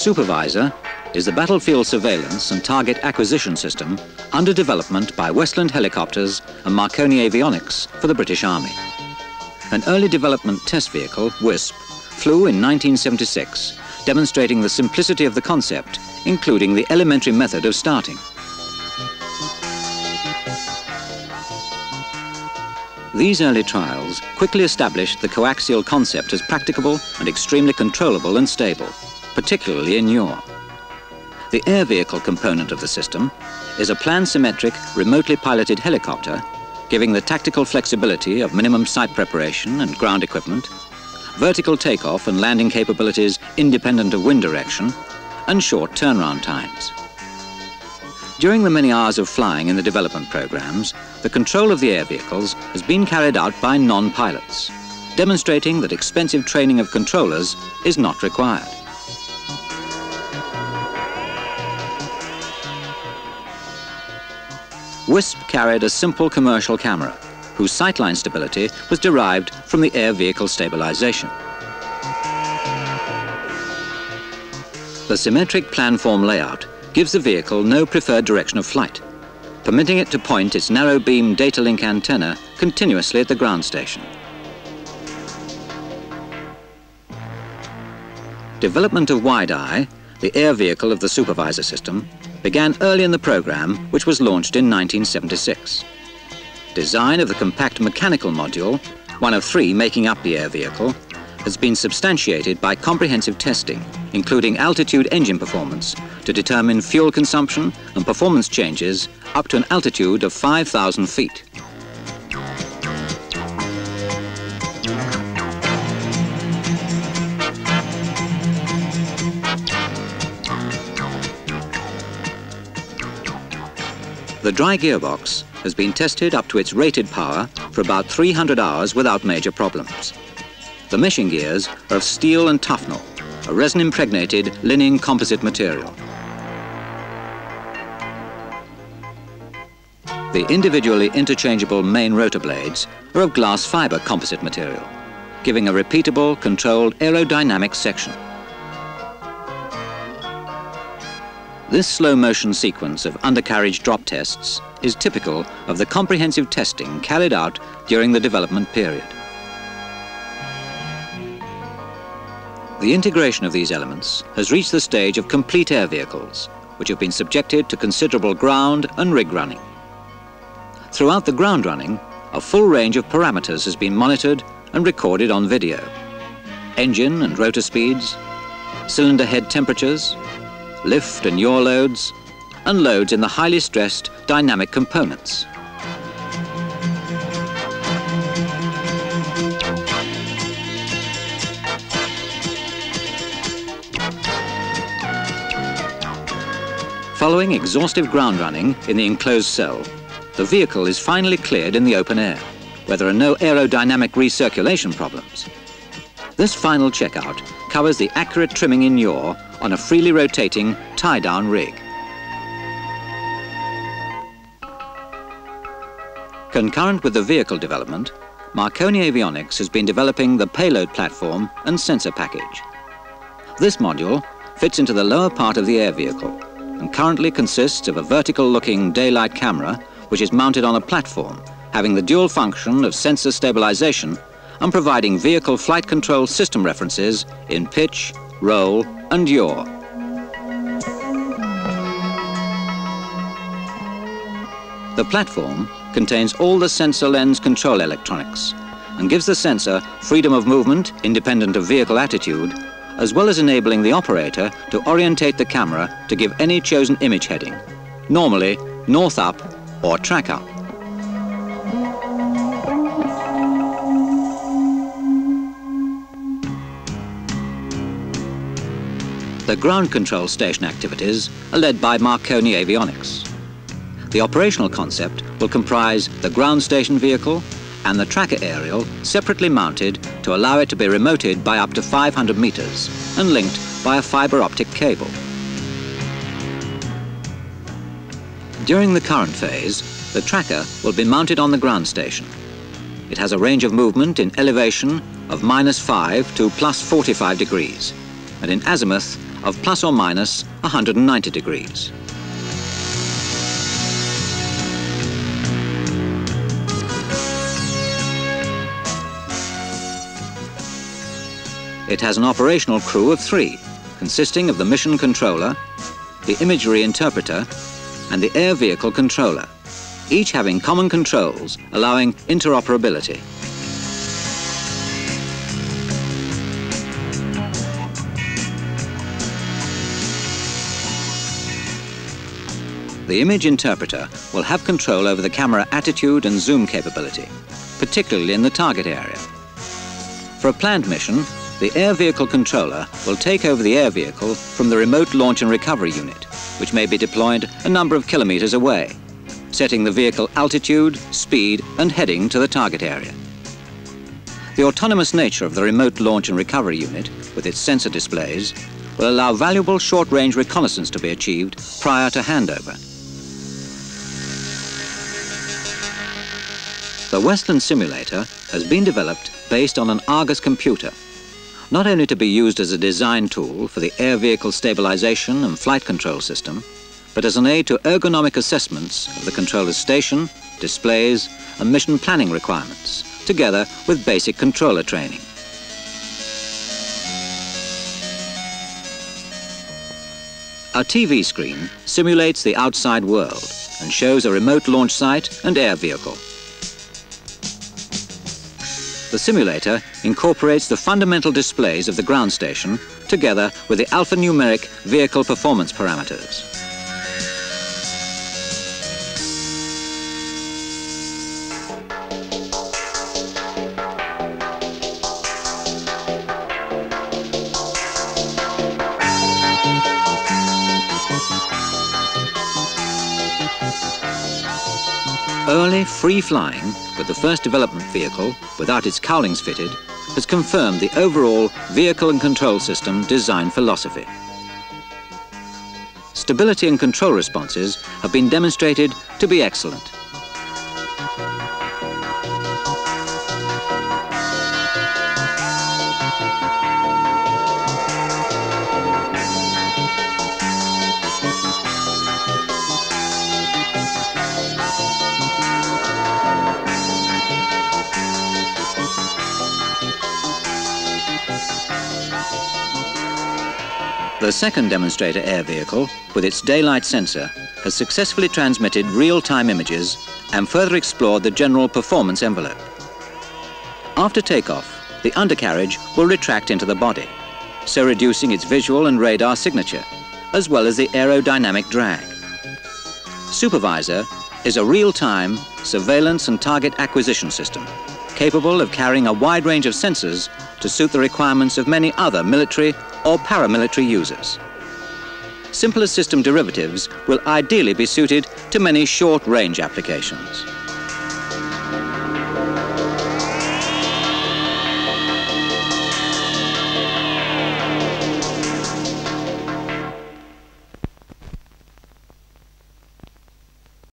Supervisor is the battlefield surveillance and target acquisition system under development by Westland Helicopters and Marconi Avionics for the British Army. An early development test vehicle, WISP, flew in 1976, demonstrating the simplicity of the concept, including the elementary method of starting. These early trials quickly established the coaxial concept as practicable and extremely controllable and stable, particularly in yaw. The air vehicle component of the system is a plan-symmetric, remotely piloted helicopter, giving the tactical flexibility of minimum site preparation and ground equipment, vertical takeoff and landing capabilities independent of wind direction, and short turnaround times. During the many hours of flying in the development programs, the control of the air vehicles has been carried out by non-pilots, demonstrating that expensive training of controllers is not required. WISP carried a simple commercial camera, whose sightline stability was derived from the air vehicle stabilization. The symmetric planform layout gives the vehicle no preferred direction of flight, permitting it to point its narrow beam data link antenna continuously at the ground station. Development of Wideye, the air vehicle of the supervisor system, began early in the program, which was launched in 1976. Design of the compact mechanical module, one of three making up the air vehicle, has been substantiated by comprehensive testing, including altitude engine performance, to determine fuel consumption and performance changes up to an altitude of 5,000 feet. The dry gearbox has been tested up to its rated power for about 300 hours without major problems. The meshing gears are of steel and Tufnol, a resin-impregnated linen composite material. The individually interchangeable main rotor blades are of glass fiber composite material, giving a repeatable, controlled aerodynamic section. This slow motion sequence of undercarriage drop tests is typical of the comprehensive testing carried out during the development period. The integration of these elements has reached the stage of complete air vehicles, which have been subjected to considerable ground and rig running. Throughout the ground running, a full range of parameters has been monitored and recorded on video. Engine and rotor speeds, cylinder head temperatures, lift and yaw loads, and loads in the highly stressed dynamic components. Following exhaustive ground running in the enclosed cell, the vehicle is finally cleared in the open air, where there are no aerodynamic recirculation problems. This final checkout covers the accurate trimming in yaw on a freely rotating tie-down rig. Concurrent with the vehicle development, Marconi Avionics has been developing the payload platform and sensor package. This module fits into the lower part of the air vehicle and currently consists of a vertical-looking daylight camera which is mounted on a platform having the dual function of sensor stabilization and providing vehicle flight control system references in pitch, roll and yaw. The platform contains all the sensor lens control electronics and gives the sensor freedom of movement independent of vehicle attitude, as well as enabling the operator to orientate the camera to give any chosen image heading, normally north up or track up. The ground control station activities are led by Marconi Avionics. The operational concept will comprise the ground station vehicle and the tracker aerial separately mounted to allow it to be remoted by up to 500 meters and linked by a fiber optic cable. During the current phase, the tracker will be mounted on the ground station. It has a range of movement in elevation of minus 5 to plus 45 degrees and in azimuth of plus or minus 190 degrees. It has an operational crew of three, consisting of the mission controller, the imagery interpreter, and the air vehicle controller, each having common controls allowing interoperability. The image interpreter will have control over the camera attitude and zoom capability, particularly in the target area. For a planned mission, the air vehicle controller will take over the air vehicle from the remote launch and recovery unit, which may be deployed a number of kilometers away, setting the vehicle altitude, speed and heading to the target area. The autonomous nature of the remote launch and recovery unit, with its sensor displays, will allow valuable short-range reconnaissance to be achieved prior to handover. The Westland simulator has been developed based on an Argus computer not only to be used as a design tool for the air vehicle stabilization and flight control system, but as an aid to ergonomic assessments of the controller's station, displays, and mission planning requirements, together with basic controller training. A TV screen simulates the outside world and shows a remote launch site and air vehicle. The simulator incorporates the fundamental displays of the ground station together with the alphanumeric vehicle performance parameters. Early free flying with the first development vehicle, without its cowlings fitted, has confirmed the overall vehicle and control system design philosophy. Stability and control responses have been demonstrated to be excellent. The second demonstrator air vehicle, with its daylight sensor, has successfully transmitted real-time images and further explored the general performance envelope. After takeoff, the undercarriage will retract into the body, so reducing its visual and radar signature, as well as the aerodynamic drag. Supervisor is a real-time surveillance and target acquisition system, capable of carrying a wide range of sensors to suit the requirements of many other military or paramilitary users. Simpler system derivatives will ideally be suited to many short-range applications.